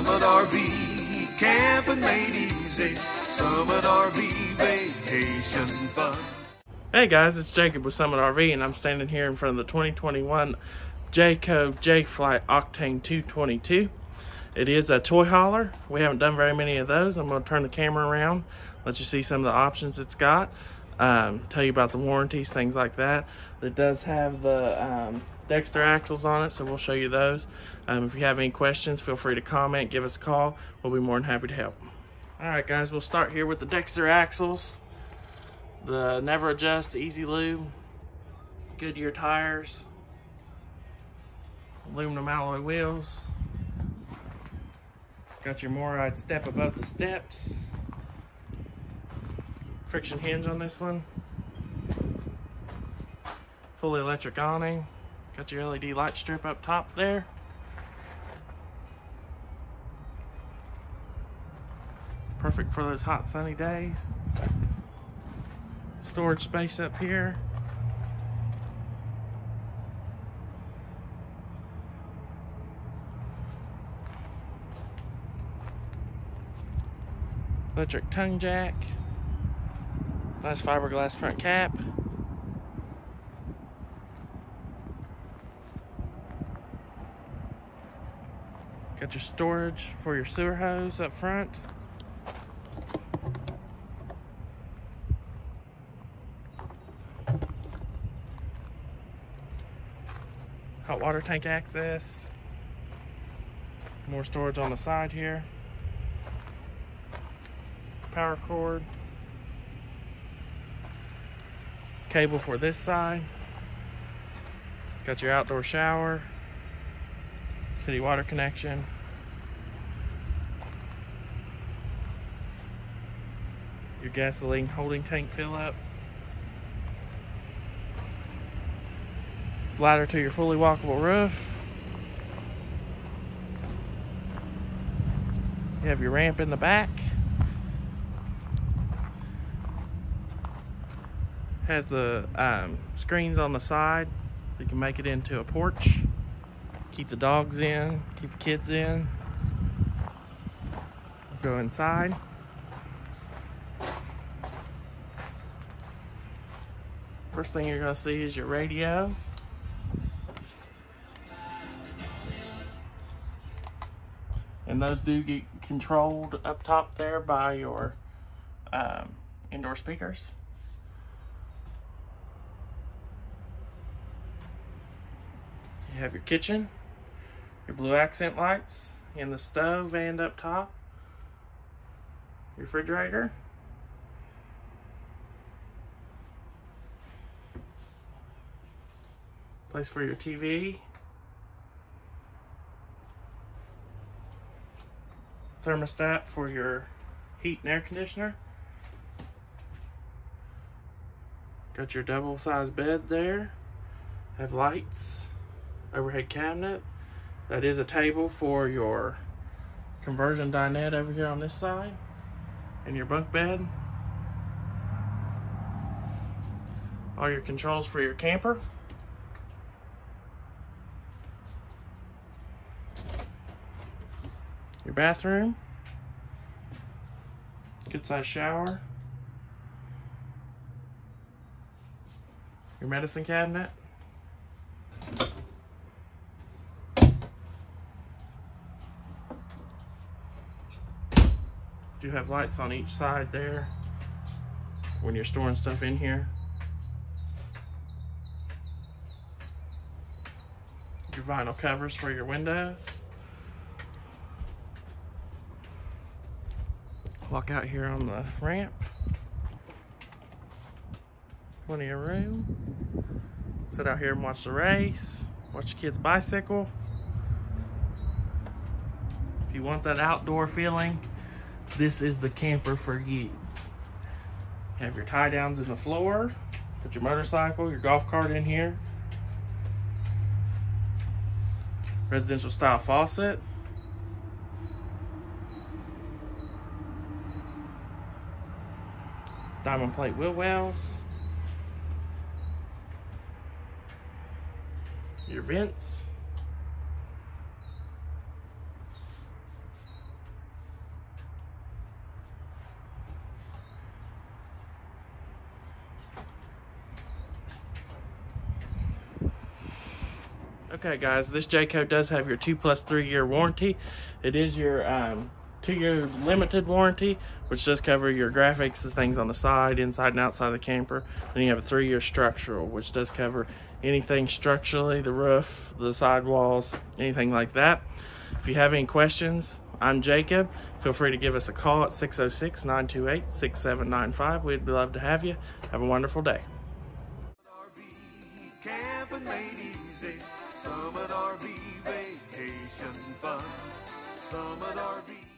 Summit RV, camping made easy. Summit RV, vacation fun. Hey guys, it's Jacob with Summit RV, and I'm standing here in front of the 2021 Jayco Jay Flight Octane 222. It is a toy hauler. We haven't done very many of those. I'm going to turn the camera around, let you see some of the options it's got, um, tell you about the warranties, things like that. It does have the um, Dexter axles on it, so we'll show you those. Um, if you have any questions, feel free to comment, give us a call. We'll be more than happy to help. All right, guys, we'll start here with the Dexter axles the never adjust easy lube goodyear tires aluminum alloy wheels got your MORryde step above the steps friction hinge on this one fully electric awning got your led light strip up top there perfect for those hot sunny days storage space up here. Electric tongue jack. Nice fiberglass front cap. Got your storage for your sewer hose up front. hot water tank access. More storage on the side here. Power cord. Cable for this side. Got your outdoor shower. City water connection. Your gasoline holding tank fill up. ladder to your fully walkable roof. You have your ramp in the back. Has the um, screens on the side so you can make it into a porch. Keep the dogs in, keep the kids in. Go inside. First thing you're gonna see is your radio. and those do get controlled up top there by your um, indoor speakers. Have your kitchen, your blue accent lights in the stove and up top, refrigerator, place for your TV, thermostat for your heat and air conditioner. Got your double size bed there. Have lights, overhead cabinet. That is a table for your conversion dinette over here on this side. And your bunk bed. All your controls for your camper. your bathroom, good size shower, your medicine cabinet, do have lights on each side there when you're storing stuff in here. Your vinyl covers for your windows. Walk out here on the ramp. Plenty of room. Sit out here and watch the race. Watch your kids bicycle. If you want that outdoor feeling, this is the camper for you. Have your tie downs in the floor. Put your motorcycle, your golf cart in here. Residential style faucet. diamond plate wheel wells, your vents, Okay, guys, this Jayco does have your two plus three year warranty. It is your um, two year limited warranty, which does cover your graphics, the things on the side, inside and outside the camper. Then you have a three year structural, which does cover anything structurally, the roof, the sidewalls, anything like that. If you have any questions, I'm Jacob. Feel free to give us a call at 606 928 6795. We'd love to have you. Have a wonderful day. Summit RV vacation fun. Summit RV.